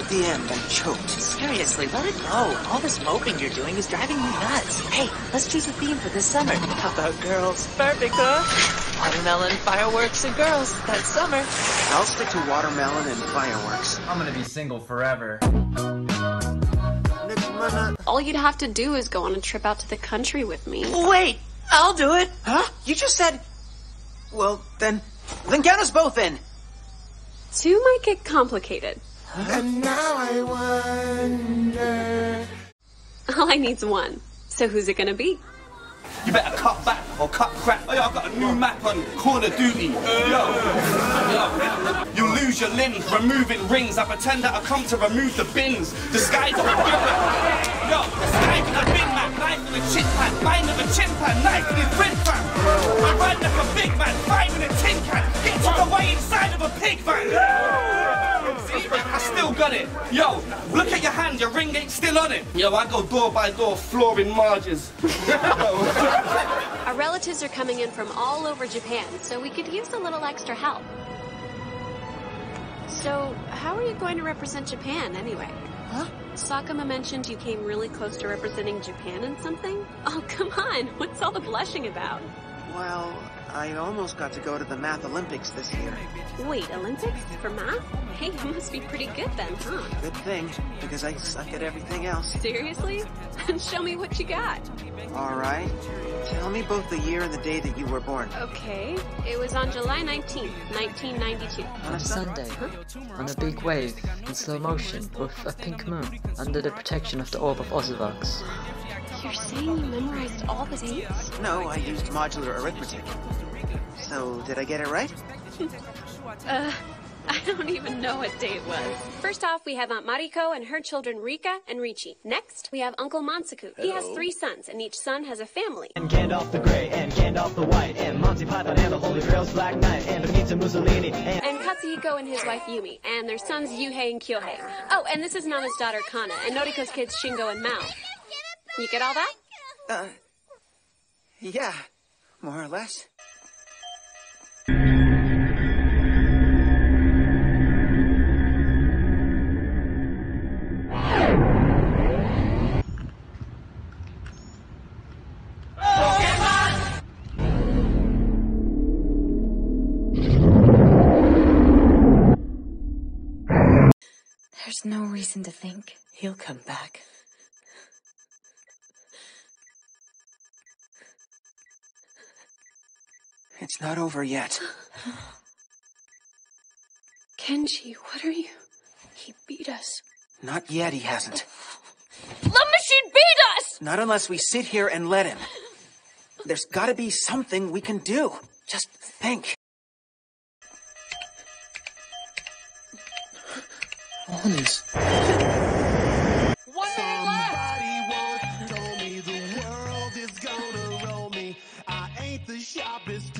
at the end and choked. Seriously, let it go. All this moping you're doing is driving me nuts. Hey, let's choose a theme for this summer. How about girls? Perfect, huh? Watermelon, fireworks, and girls. That summer. I'll stick to watermelon and fireworks. I'm gonna be single forever. All you'd have to do is go on a trip out to the country with me. Wait, I'll do it. Huh? You just said... Well, then... Then count us both in. Two might get complicated. And now I wonder. All I need's one. So who's it gonna be? You better cut back or cut crap. Oh, yeah, I've got a new map on Call of Duty. Yo, yo. You lose your limbs, removing rings. I pretend that I come to remove the bins. Disguise of a Yo, disguise of a Big Mac, knife in a chip pan, mine of a chin pan, knife in his red fan. I run like a big man, five in a tin can. Get took away inside of a pig van. See, I still got it. Yo, look at your hand, your ring ain't still on it. Yo, I go door by door, flooring marges. Our relatives are coming in from all over Japan, so we could use a little extra help. So, how are you going to represent Japan anyway? Huh? Sakuma mentioned you came really close to representing Japan in something? Oh, come on. What's all the blushing about? Well, I almost got to go to the Math Olympics this year. Wait, Olympics? For math? Hey, you must be pretty good then, huh? Good thing, because I suck at everything else. Seriously? Then show me what you got. Alright. Tell me both the year and the day that you were born. Okay, it was on July 19th, 1992. On a Sunday, on a big wave, in slow motion, with a pink moon, under the protection of the orb of Osivox. You're saying you memorized all the dates? No, I used modular arithmetic. So, did I get it right? Uh, I don't even know what date it was. First off, we have Aunt Mariko and her children Rika and Riichi. Next, we have Uncle Mansaku. He has three sons, and each son has a family. And Gandalf the Grey, and Gandalf the White, and Monty Python and the Holy Grail's Black Knight, and Benito Mussolini, and... And Katsuhiko and his wife Yumi, and their sons Yuhei and Kyohei. Oh, and this is Nana's daughter Kana, and Noriko's kids Shingo and Mao. You get all that? Uh, yeah, more or less. There's no reason to think. He'll come back. It's not over yet. Kenji, what are you? He beat us. Not yet, he hasn't. The machine beat us! Not unless we sit here and let him. There's gotta be something we can do. Just think. Honest. One minute left! Somebody once told me the world is gonna roll me. I ain't the sharpest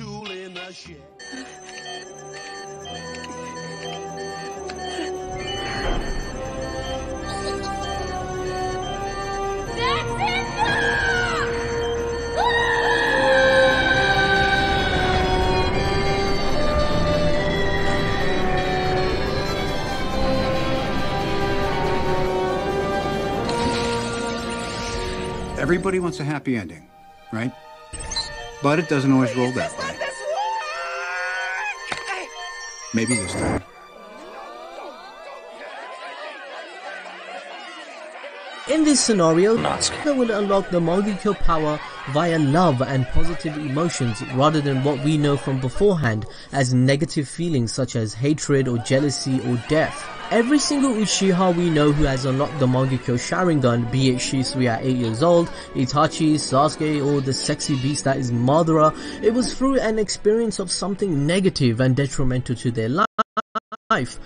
Everybody wants a happy ending, right? But it doesn't always roll that way. Maybe this time. In this scenario, Natsuki will unlock the Mangekyo power via love and positive emotions rather than what we know from beforehand as negative feelings such as hatred or jealousy or death. Every single Uchiha we know who has unlocked the Mangekyo Sharingan, be it Shisui at 8 years old, Itachi, Sasuke, or the sexy beast that is Madara, it was through an experience of something negative and detrimental to their life.